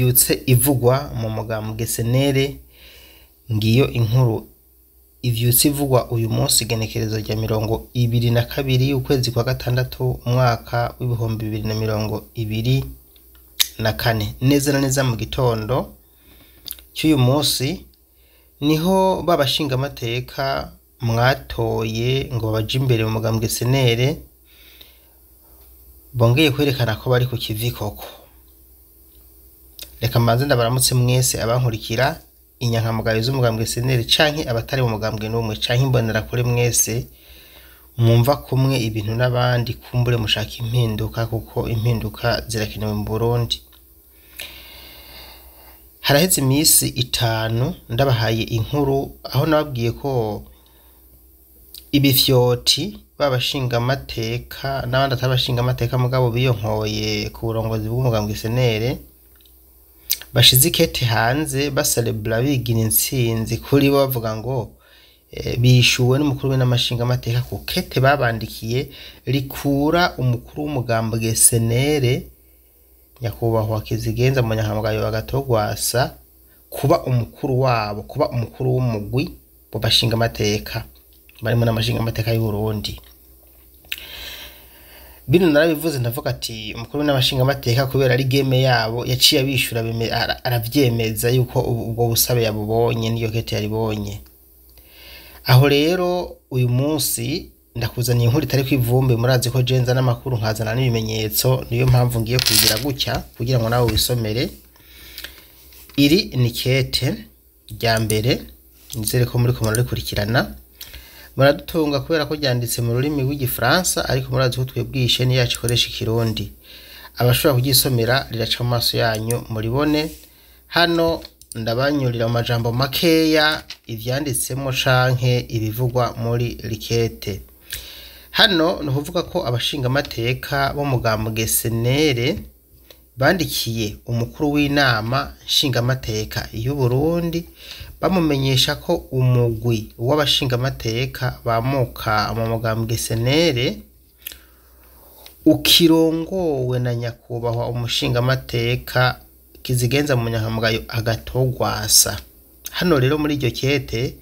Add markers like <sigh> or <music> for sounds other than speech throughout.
ivyutse ivugwa mu mugambwe senere ngiyo inkuru. Ivyutse ivugwa uyu munsi igenekerezo rya mirongo ibiri na kabiri ukwezi kwa gatandatu umwaka w'ibihumbi bibiri na mirongo ibiri na kane. Neza na neza mu gitondo cy'uyu munsi ni ho babashingamateka mwatoye ngo baje imbere mu mugambwe senere bongeye kwerekana ko bari ku kivi koko. Reka mbanze ndabaramutse mwese abankurikira inyankamugayo z'umugambwe senere canke abatari mu mugambwe n'umwe canke imbonerakure mwese mwumva kumwe ibintu n'abandi kumbure mushaka impinduka kuko impinduka zirakenewe mu burundi. Haraheze iminsi itanu ndabahaye inkuru aho nababwiye ko ibifyoti b'abashingamateka n'abandi atari abashingamateka mugabo biyonkoye ku burongozi bw'umugambwe senere bashize ikete hanze baserebura bigira intsinzi kuri bo bavuga ngo eh, bishuwe n'umukuru w'inamashingamateka ku kete babandikiye rikura umukuru w'umugambwe senere nyakubahwa kizigenza mu nyankamugayo bagatogwasa kuba umukuru wabo kuba umukuru w'umugwi mu bashingamateka barimo n'amashingamateka y'u Burundi. Bino narabivuze ndavuga ati umukuru n'abashingamateka kubera ari game yabo yaciye abishura bime- ara- aravyemeza yuko ubwo busabe yabubonye niyo kete yaribonye. Aho rero uyu munsi ndakuzaniye inkuru itari kwivumbi murazi ko jenza n'amakuru nkazana n'ibimenyetso niyo mpamvu ngiye kubigira gutya kugira ngo nawe wisomere iri ni kete rya mbere nizere ko muri ko murarikurikirana muradutunga kubera ko ryanditse mu rurimi rw'igifaransa ariko murazi ko twebwishe niyo yacu ikoresha ikirundi. Abashobora kuryisomera riraca mu maso yanyu muribone. Hano ndabanyurira mu majambo makeya ivyanditsemo canke ibivugwa muri rikete. Hano ni ukuvuga ko abashingamateka bo mugambwe senere bandikiye umukuru w'inama nshingamateka y'u Burundi bamumenyesha ko umugwi w'abashingamateka bamuka mu mugambwe senere ukirongowe na nyakubahwa umushingamateka kizigenza mu nyankamugayo agatogwasa. Hano rero muri iryo kete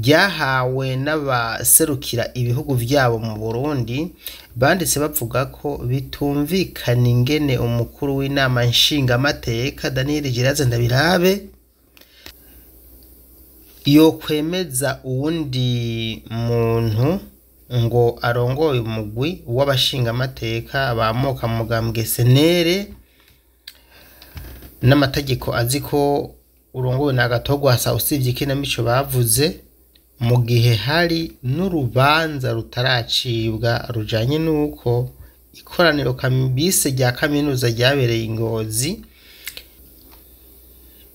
ryahawe n'abaserukira ibihugu vyabo mu Burundi banditse bavuga ko bitumvikana ingene umukuru w'inama nshingamateka Daniel Giraze Ndabirabe yokwemeza uwundi muntu ngo arongoye umugwi w'abashingamateka bamoka mu mugambwe senere n'amategeko azi ko urongowe na gatogwasa usibye ikinamico bavuze mu gihe hari n'urubanza rutaracibwa rujanye n'uko ikoraniro kamibise rya kaminuza ryabereye ingozi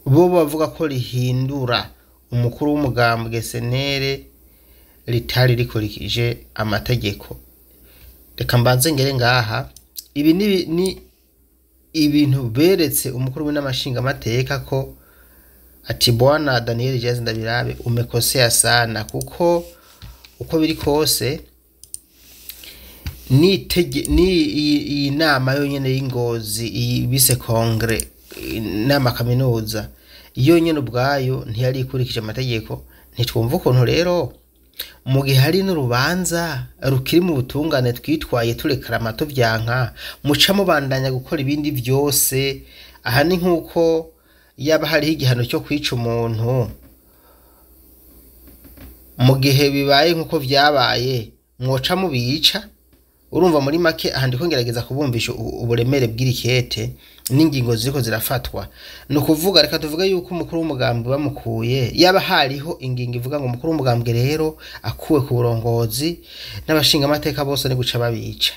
bo bavuga ko rihindura. Umukuru w'umugambwe senere ritari rikurikije amategeko. Reka mbanze ngere ngaha ibi ni, ibintu beretse umukuru w'inamashingamateka ko ati bwana Daniel Jazz Ndabirabe umekosea sana kuko uko biri kose ni iyi nama yonyene y'ingozi iyi bise kongre inama kaminuza yonyene ubwayo ntiyari ikurikije amategeko ntitwumva ukuntu rero mu gihe hari n'urubanza rukiri mu butungane twitwaye turekarama tuvyanka muca mubandanya gukora ibindi vyose aha ni nk'uko yaba hariho igihano cyo kwica umuntu. Mu gihe bibaye nk'uko vyabaye mwoca mubica urumva muri make aha ndiko ngerageza kubumvisha uburemere bw'irikete n'ingingo ziriko zirafatwa. Ni ukuvuga reka tuvuge yuko umukuru w'umugambwe bamukuye yaba hariho ingingo ivuga ngo umukuru w'umugambwe rero akuwe ku burongozi n'abashingamateka bose ni guca babica.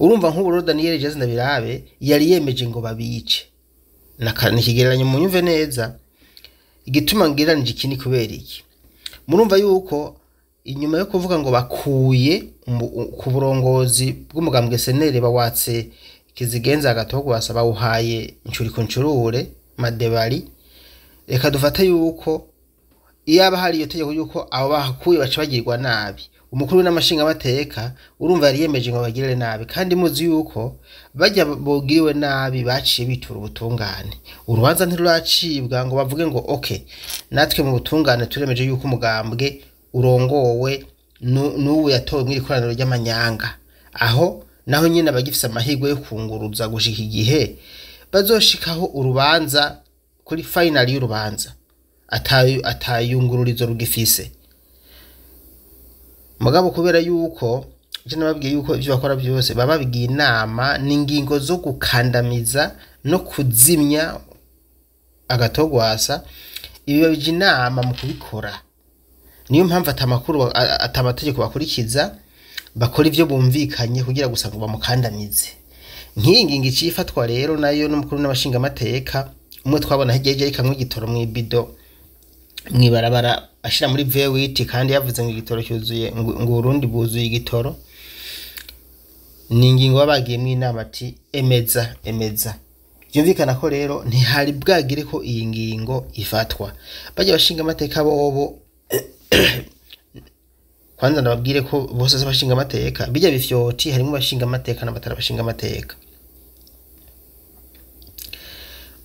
Urumva nk'ubu rero Daniel Jazz Ndabirabe yari yemeje ngo babice. Ni ikigereranyo munyumve neza igituma ngereranije iki ni kubera iki. Murumva yuko inyuma yo kuvuga ngo bakuye ku burongozi bw'umugambwe senere bawatse kizigenza agatogwasa bawuhaye ncuriko ncurure madebari reka dufate yuko iyaba hari iyo tegeko yuko abo bahakuye baca bagirwa nabi. Umukuru n'amashingamateka urumva yari yemeje ngo bagirire nabi kandi muzi yuko bajya bogiriwe nabi baciye bitura ubutungane. Urubanza ntiruracibwa ngo bavuge ngo ok natwe mu butungane turemeje yuko umugambwe urongowe nu- n'ubu yatowe mu ikoraniro ry'amanyanga. Aho naho nyine abagifise amahirwe yo kunguruza gushika igihe bazoshikaho urubanza kuri finali y'urubanza. Atayu- atayungururizo rugifise. Mugabo kubera yuko icyo nababwiye yuko ibyo bakora byose baba babigiye inama n'ingingo zo gukandamiza no kuzimya agatogwasa ibi babijya inama mu kubikora. Niyo mpamvu atamategeko bakurikiza bakora ibyo bumvikanye kugira gusa ngo bamukandamize. Nk'iyi ngingo iciye ifatwa rero na yo n'umukuru n'abashingamateka umwe twabona hirya hirya yikamwe igitoro mu ibido mwibarabara ashira muri vewiti kandi yavuze ngo igitoro cyuzuye ngo urundi buzuye igitoro. Ni ingingo baba bagiyemo inama ati emeza emeza. Byumvikana ko rero ntihari bwagire ko iyi ngingo ifatwa. Bajya bashinga amateka bobo kwanza ndababwire ko bose z'abashinga amateka. Bijya bifyoti harimo abashinga amateka n'abatari abashinga amateka.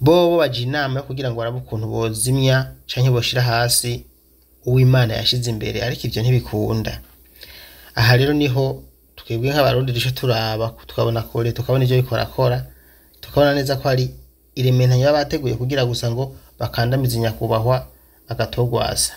Bobo baje inama yo kugira ngo barabe ukuntu bozimya canke boshira hasi uwimana yashize imbere ariko ivyo ntibikunda. Aha rero ni ho twebwe nk'abarundi duce turaba tukabona kure tukabona ivyo bikorakora tukabona neza ko ari irementanya baba bateguye kugira gusa ngo bakandamize nyakubahwa agatogwasa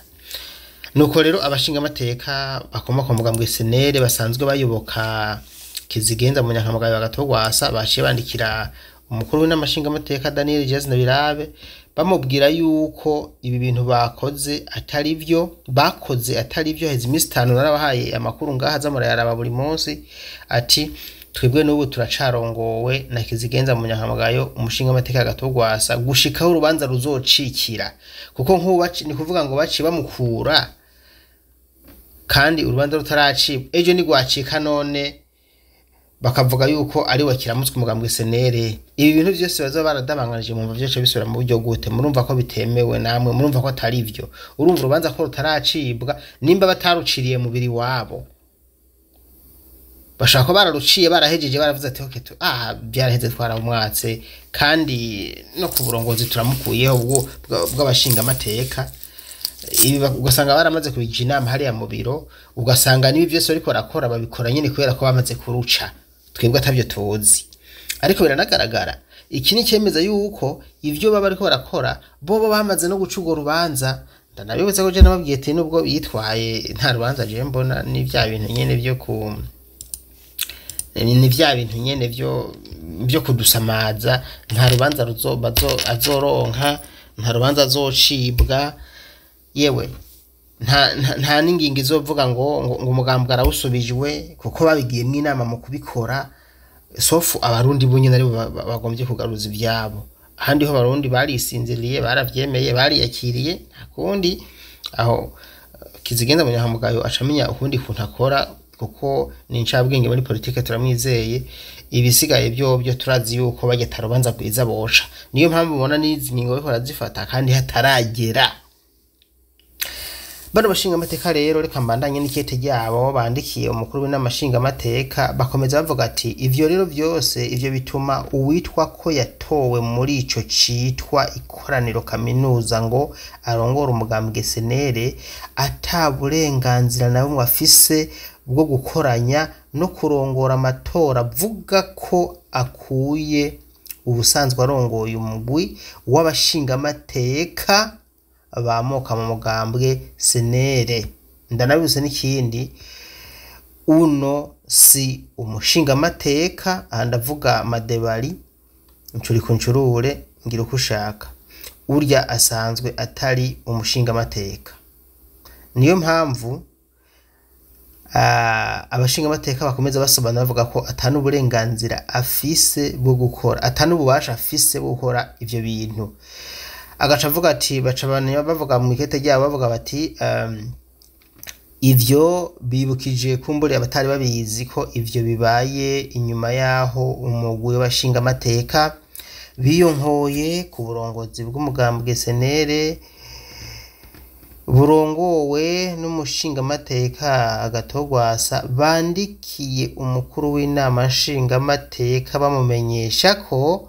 nuko rero abashinga amateka bakomoka mu mugambwe senere basanzwe bayoboka kizigenza mu nyankamugayo agatogwasa baciye bandikira umukuru w'inamashinga amateka Daniel Jazz Birabe bamubwira yuko ibi bintu bakoze atari byo bakoze atari byo heza iminsi itanu narabahaye amakuru ngaha zamurayaraba buri munsi ati twebwe n'ubu turacarongowe na kizigenza mu nyankamugayo umushinga amateka gatogwasa gushikaho urubanza ruzocikira kuko nk'ubu ni kuvuga ngo baciye bamukura kandi urubanza rutaracibwa. Ejo nigwacika none bakavuga yuko ari we kiramutswe umugambwe senere. Ibi bintu byose bazaba baradabanganije mumva byose bisubira mu buryo gute murumva ko bitemewe namwe murumva ko atari byo. Urumva urubanza ko rutaracibwa nimba bataruciriye mubiri wabo. Bashaka ko bararuciye barahejeje baravuze ati okay tu ah byaraheze twaramwatse kandi no ku burongozi turamukuyeho bwo- ugasanga baramaze kubija inama hariya mu biro ugasanga n'ibi byose bariko barakora babikora nyine kubera ko bamaze kuruca. Twebwe atabyo tuzi. Ariko biranagaragara. Iki ni cyemeza yuko ivyo baba bariko barakora bobo bamaze no guca urwo rubanza. Ndanabibutsa ko nababwiye ati nubwo yitwaye nta rubanza je mbona ni vya bintu nyene vyo ku ni vya bintu nyene vyo vyo kudusamaza. Nta rubanza azoronka nta rubanza azocibwa. Yewe nta n'ingingo izovuga ngo ngo umugambwe arawusubijwe kuko babigiyemo inama mu kubikora sofu abarundi bunyine ari bo ba- ba- bagombye kugaruza ivyabo. Ahandi ho abarundi barisinziriye baravyemeye bariyakiriye nta kundi. Aho eh, kizigenza mu nyankamugayo acamenya ukundi kuntu akora kuko ni incabwenge muri politike turamwizeye. Ibisigaye byobyo turazi yuko bageta rubanza rwiza boca. Niyo mpamvu ubona n'izi ngingo bariko barazifata kandi hataragera. Bano bashinga amateka rero reka mbandanye n'ikete ryabo bandikiye umukuru w'inamashinga amateka bakomeza bavuga ati ivyo rero byose ivyo bituma uwitwa ko yatowe muri ico citwa ikoraniro kaminuza ngo arongore umugambwe senere ata burenganzira na bumwe afise bwo gukoranya no kurongora amatora. Avuga ko akuye ubusanzwe arongoye umugwi w'abashingamateka bamoka mu mugambwe senere. Ndanabibuse n'ikindi uno si umushingamateka aha ndavuga madebari ncuri ku ncurure ngira uko ushaka. Urya asanzwe atari umushingamateka. Niyo mpamvu abashingamateka bakomeza basobanura bavuga ko atari uburenganzira afise bwo gukora atari ububasha afise bwo gukora ivyo bintu. Agaca avuga ati baca abantu bavuga mu ikete ryabo bavuga bati ivyo bibukije kumbure abatari babizi ko ivyo bibaye inyuma yaho umugwi w'abashinga amateka biyonkoye ku burongozi bw'umugambwe senere burongowe n'umushingamateka agatogwasa bandikiye umukuru w'inama nshingamateka bamumenyesha ko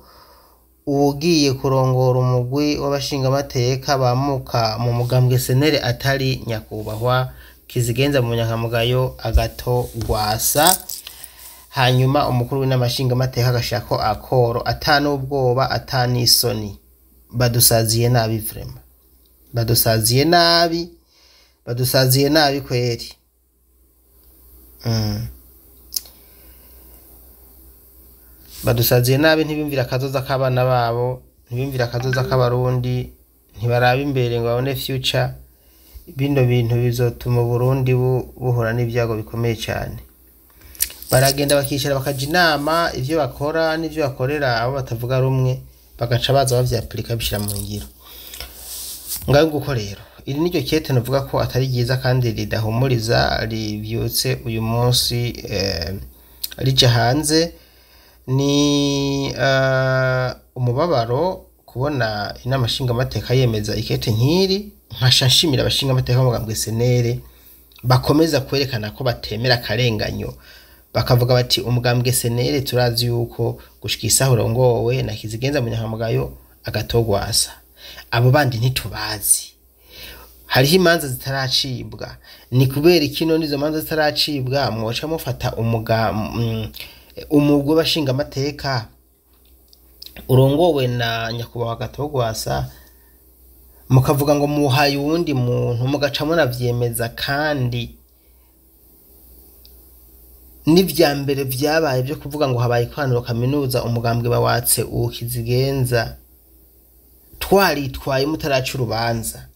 uwugiye kurongora umugwi w'abashingamateka bamuka mu mugambwe senere atari nyakubahwa kizigenza mu nyankamugayo agato gwasa hanyuma umukuru w'inama nshingamateka agashira ko akoro atanubwoba atanisoni badusaziye nabi vrema. Badusaziye nabi badusaziye nabi kweri. Mm. Badusaziye nabi ntibimvira akazoza k'abana babo ntibimvira akazoza k'abarundi ntibaraba imbere ngo babone future. Bino bintu bizotuma uburundi bu- buhura n'ibyago bikomeye cyane. Baragenda bakicara bakaja inama ivyo bakora n'ivyo bakorera abo batavuga rumwe bagaca baza bavyapurika bishira mu ngiro. Ngaho nguko rero iri niryo kete navuga ko atari ryiza kandi ridahumuriza rivyutse uyu munsi eh, rija hanze. Ni eh, umubabaro kubona inama nshingamateka yemeza ikete nk'iri nkasha nshimira abashingamateka b'umugambwe senere bakomeza kwerekana ko batemera akarenganyo. Bakavuga bati umugambwe senere turazi yuko gushika isaha urongowe na kizigenza munyankamugayo agatogwasa. Abo bandi ntitubazi. Hariho imanza zitaracibwa. Ni kubera ikino n'izo manza zitaracibwa? Mwoca mufata mm, umugwi w'abashingamateka urongowe na nyakubahwa gatogwasa mukavuga ngo muhaye uwundi muntu mugaca munavyemeza kandi. N'ivya mbere vyabaye vyo kuvuga ngo habaye ikoraniro kaminuza umugambwe bawatse uwo kizigenza. Twaritwaye mutaraca urubanza.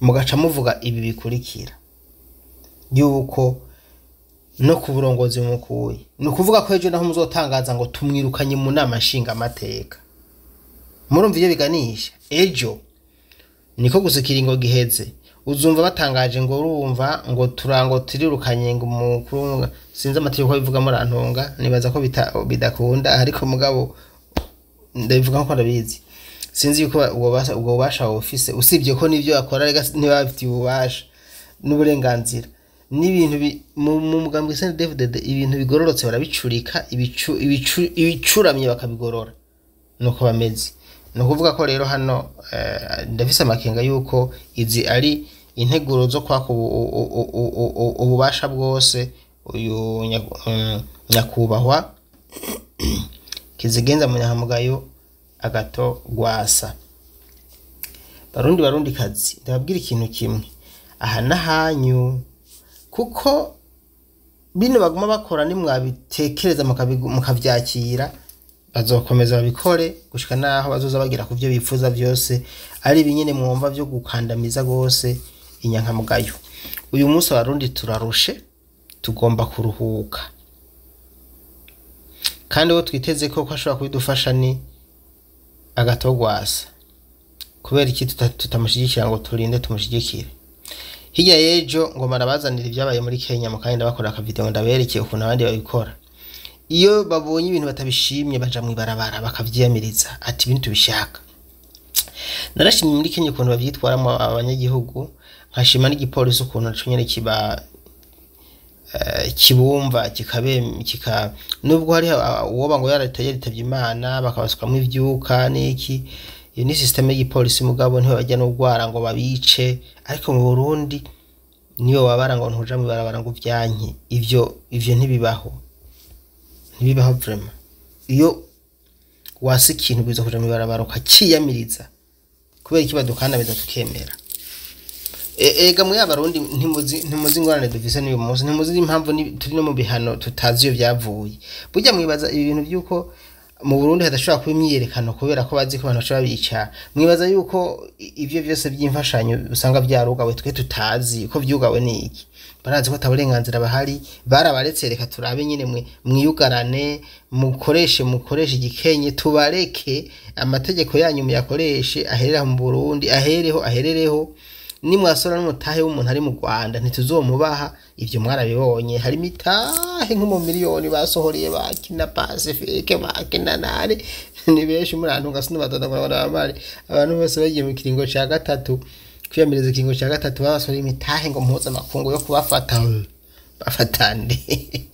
Mugaca muvuga ibi bikurikira. Yuko no ku burongozi bumukuye ni ukuvuga ko ejo naho muzotangaza ngo tumwirukanye mu nama nshingamateka murumva ivyo biganisha? Ejo niko gusa ikiringo giheze uzumva batangaje ngo urumva ngo turango turirukanye ngo umukuru sinzi amategeko bivuga murantunga nibaza ko bidakunda ariko mugabo ndabivuga nko ndabizi. Sinzi yuko ubwo bubasha- bufise usibye ko n'ivyo bakora ntibabifitiye ububasha n'uburenganzira. N'ibintu bi- mu mu mugambi wa David ibintu bigororotse barabicurika ibicu- ibicu- ibicuramye bakabigorora. Nuko bameze. Ni ukuvuga ko rero hano eh, ndafise amakenga yuko izi ari integuro zo kwaka ububasha bwose. Uyu mm, nyakubahwa <clears throat> kizigenza munyamugayo agato gwasa barundi barundi kazi ndababwira ikintu kimwe. Aha n'ahanyu kuko bino baguma bakora nimwabitekereza mukavyakira bazokomeza babikore gushika naho bazoza bagira ku byo bifuza byose ari ibinyene mwumva byo gukandamiza gose inyankamugayo. Uyu munsi abarundi turarushe tugomba kuruhuka. Kandi uwo twiteze ko ashobora kubidufasha ni agatogwasa. Kubera iki tuta- tutamushyigikira ngo turinde tumushyigikire hirya y'ejo ngo marabazanira ibyabaye muri kenya mu kandi ndabakora akavideo ndabereke ukuntu abandi babikora. Iyo babonye ibintu batabishimye baja mu ibarabara bakavyiyamiriza ati ibintu tubishaka. Narashimye muri kenya ukuntu bavyitwaramo abanyagihugu nkashima n'igipolisi ukuntu naco nyene kiba eh, kibumva kikabe kika nubwo hari uwoba ngo yaritavye imana bakabasukamwo ivyuka n'iki iyo ni systeme y'igipolisi mugabo ntiwe bajya n'ugwara ngo babice ariko mu Burundi niyo wabara ngo ntuja mu barabara ngo uvyanke. Ivyo ivyo ntibibaho. Ntibibaho vraiment. Iyo wasi ikintu biza kuja mu barabara ukaciyamiriza kubera ikibadukana biza tukemera. E- ega muri abarundi ntimuzi ingorane dufise n'uyu munsi ntimuzi impamvu ni- turi no mu bihano tutazi iyo vyavuye. Burya mwibaza ibintu vy'uko mu Burundi hadashobora kuba imyiyerekano kubera ko bazi ko abantu bashobora bica. Mwibaza yuko i- ivyo vyose vy'imfashanyo usanga vyarugawe twe tutazi ko vyugawe n'iki barazi ko ata burenganzira bahari barabaretse reka turabe nyine mwe mwiyugarane mukoreshe mukoreshe igikenye tubareke amategeko yanyu muyakoreshe aherera mu Burundi ahereho aherereho. Nimwasora n'umutahe w'umuntu ari mu Rwanda ntituzomubaha ivyo mwarabibonye. Harimo itahe nko mu miliyoni basohoreye bakina Pacifique bakina nare <laughs> ni benshi murantunga sinubadodagura abari abantu bose bagiye mu kiringo ca gatatu. Kwiyamiriza ikingo cya gatatu babasore imitahe ngo mpuzamakungu yo kubafata. Bafatande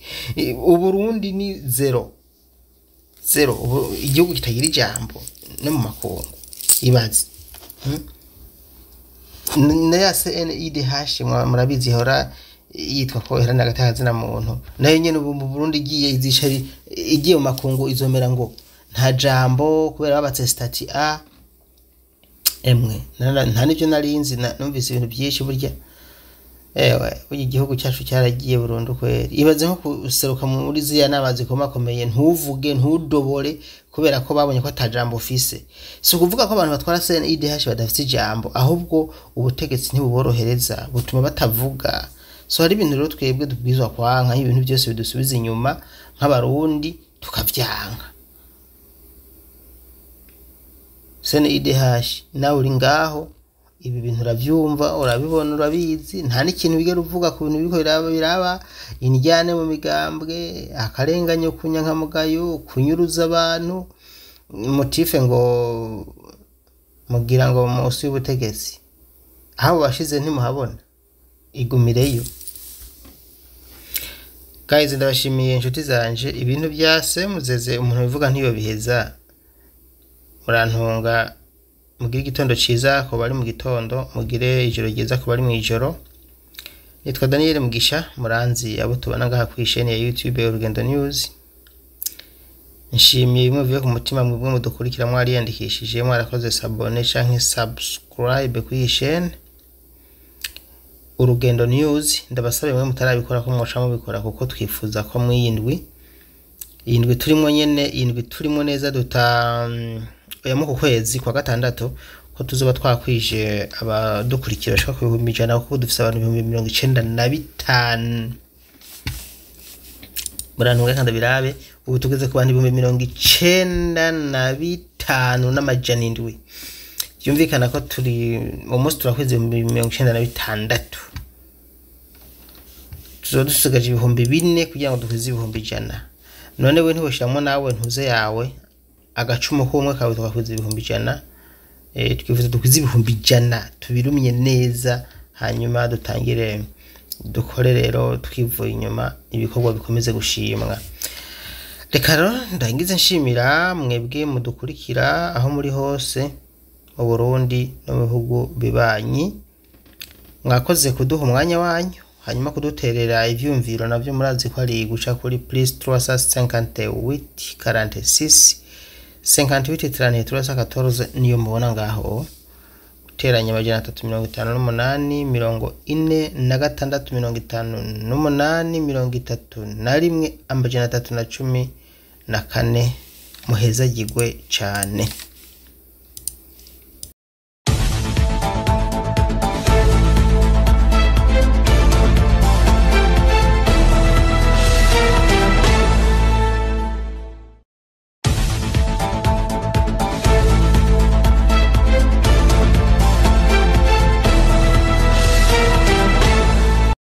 <laughs> uburundi ni zero. Zero. Igihugu kitagira ijambo. No mu makungu. Ibaze. Hmm? Na ya CNIDH mwa- murabizi ihora yitwa ko iharanira agatahazina muntu. Nayo nyene ubu mu Burundi igiye igiye mu makungu izomera ngo nta jambo kubera babatse stati A emwe. Nta nivyo narinzi na- numvise ibintu byinshi burya. Igihugu cyacu cyaragiye burundu kweri. Ibaze nko kuseruka muri ziriya nama zikomakomeye ntuvuge ntudobore kubera ko babonye ko ata jambo ufise. Si ukuvuga ko abantu batwara CNIDH badafite ijambo ahubwo ubutegetsi ntibuborohereza butuma batavuga. So hari ibintu rero twebwe dubwirizwa kwanka ibintu byose bidusubiza inyuma nk'abarundi tukavyanka CNIDH nawe uri ngaho ibi bintu urabyumva urabibona urabizi. Nta n'ikintu wigera uvuga ku bintu biriko biraba indyane mu migambwe akarenganyo kunyankamugayo kunyuruza abantu. Motife ngo mugira ngo munsi y'ubutegetsi. Aho bashize ntimuhabona. Igumireyo. Guys ndabashimiye inshuti zanje. Ibintu bya semuzeze umuntu bivuga ntiyo biheza. Murantunga. Mugire igitondo ciza ku bari mu gitondo mugire ijoro ryiza ku bari mu ijoro. Nitwa daniel mugisha muranzi abo tubona ngaha ku isheni ya youtube urugendo news. Nshimiye bimwe bivuye ku mutima mwebwe mudukurikira mwariyandikishije mwarakoze sabone canke subscribe kuri iyi urugendo news ndabasaba mwe mutarabikora ko mwoca mubikora kuko twifuza ko mwiyindwi. Iyi ndwi turimo nyene iyi ndwi turimo neza duta oya mu ku kwezi kwa gatandatu ko tuzoba twakwije abadukurikira bashika ku bihumbi ijana kuko dufise abantu ibihumbi mirongo icenda na bitanu. Murantunga kandi birabe ubu tugeze ku bantu ibihumbi mirongo icenda na bitanu n'amajana indwi. Byumvikana ko turi mu munsi turakwiza ibihumbi mirongo icenda na bitandatu. Tuzoba dusigaje ibihumbi bine kugira ngo dukwize ibihumbi ijana. None we ntiwoshyiramo nawe ntuze yawe. Agacumu k'umwe kawe tukakwiza ibihumbi ijana eh, twifuza dukwize ibihumbi ijana tubirumye neza hanyuma dutangire dukore rero twivuye inyuma ibikorwa bikomeze gushimwa. Reka rero ndangize nshimira mwebwe mudukurikira aho muri hose mu burundi no mu bihugu bibanyi. Mwakoze kuduha umwanya wanyu hanyuma kuduterera ivyumviro navyo murazi ko ari guca kuri plus 358 46 58 33 niyo mubona ngaho. Guteranya amajana atatu mirongo itanu n'umunani mirongo ine na gatandatu mirongo itanu n'umunani mirongo itatu na rimwe amajana atatu na cumi na kane muhezagirwe cane